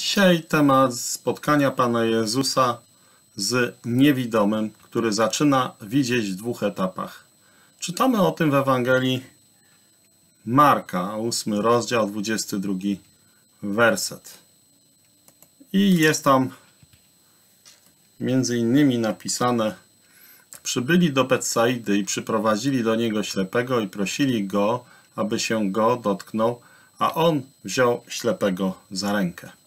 Dzisiaj temat spotkania Pana Jezusa z niewidomym, który zaczyna widzieć w dwóch etapach. Czytamy o tym w Ewangelii Marka, 8 rozdział, 22 werset. I jest tam między innymi napisane Przybyli do Betsaidy i przyprowadzili do niego ślepego i prosili go, aby się go dotknął, a on wziął ślepego za rękę.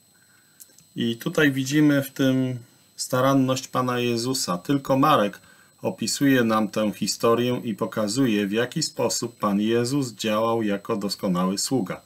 I tutaj widzimy w tym staranność Pana Jezusa. Tylko Marek opisuje nam tę historię i pokazuje, w jaki sposób Pan Jezus działał jako doskonały sługa.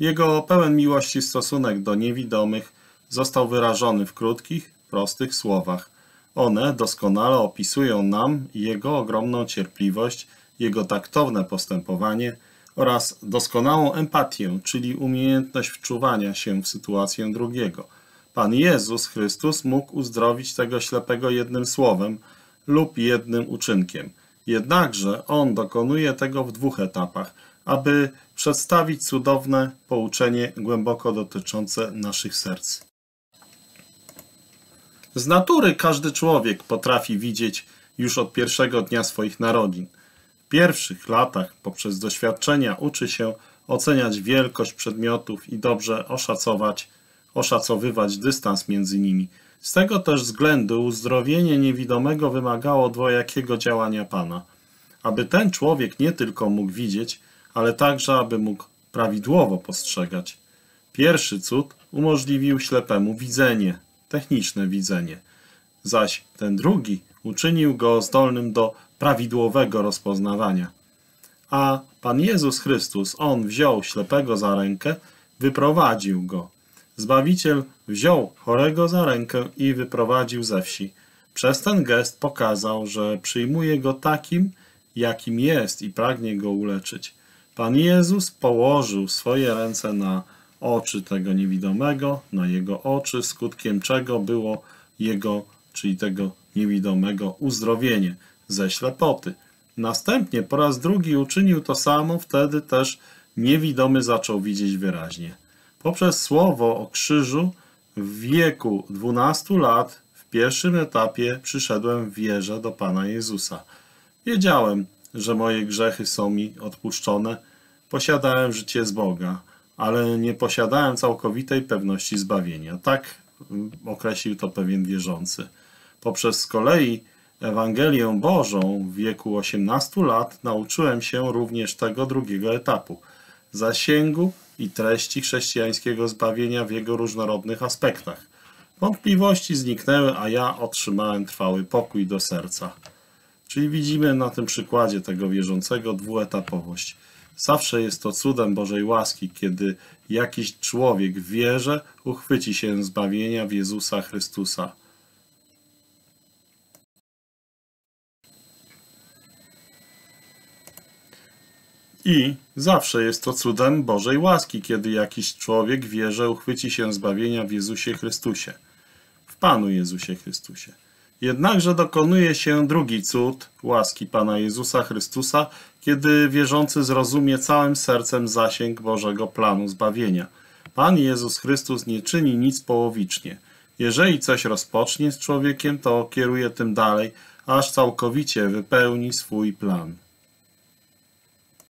Jego pełen miłości stosunek do niewidomych został wyrażony w krótkich, prostych słowach. One doskonale opisują nam Jego ogromną cierpliwość, Jego taktowne postępowanie oraz doskonałą empatię, czyli umiejętność wczuwania się w sytuację drugiego – Pan Jezus Chrystus mógł uzdrowić tego ślepego jednym słowem lub jednym uczynkiem. Jednakże On dokonuje tego w dwóch etapach, aby przedstawić cudowne pouczenie głęboko dotyczące naszych serc. Z natury każdy człowiek potrafi widzieć już od pierwszego dnia swoich narodzin. W pierwszych latach poprzez doświadczenia uczy się oceniać wielkość przedmiotów i dobrze oszacować oszacowywać dystans między nimi. Z tego też względu uzdrowienie niewidomego wymagało dwojakiego działania Pana. Aby ten człowiek nie tylko mógł widzieć, ale także aby mógł prawidłowo postrzegać. Pierwszy cud umożliwił ślepemu widzenie, techniczne widzenie, zaś ten drugi uczynił go zdolnym do prawidłowego rozpoznawania. A Pan Jezus Chrystus, On wziął ślepego za rękę, wyprowadził go, Zbawiciel wziął chorego za rękę i wyprowadził ze wsi. Przez ten gest pokazał, że przyjmuje go takim, jakim jest i pragnie go uleczyć. Pan Jezus położył swoje ręce na oczy tego niewidomego, na jego oczy, skutkiem czego było jego, czyli tego niewidomego, uzdrowienie ze ślepoty. Następnie po raz drugi uczynił to samo, wtedy też niewidomy zaczął widzieć wyraźnie. Poprzez słowo o krzyżu w wieku 12 lat w pierwszym etapie przyszedłem w wierze do Pana Jezusa. Wiedziałem, że moje grzechy są mi odpuszczone, posiadałem życie z Boga, ale nie posiadałem całkowitej pewności zbawienia. Tak określił to pewien wierzący. Poprzez z kolei Ewangelię Bożą w wieku 18 lat nauczyłem się również tego drugiego etapu zasięgu i treści chrześcijańskiego zbawienia w jego różnorodnych aspektach. Wątpliwości zniknęły, a ja otrzymałem trwały pokój do serca. Czyli widzimy na tym przykładzie tego wierzącego dwuetapowość. Zawsze jest to cudem Bożej łaski, kiedy jakiś człowiek w wierze uchwyci się zbawienia w Jezusa Chrystusa. I zawsze jest to cudem Bożej łaski, kiedy jakiś człowiek wierze uchwyci się zbawienia w Jezusie Chrystusie, w Panu Jezusie Chrystusie. Jednakże dokonuje się drugi cud łaski Pana Jezusa Chrystusa, kiedy wierzący zrozumie całym sercem zasięg Bożego planu zbawienia. Pan Jezus Chrystus nie czyni nic połowicznie. Jeżeli coś rozpocznie z człowiekiem, to kieruje tym dalej, aż całkowicie wypełni swój plan.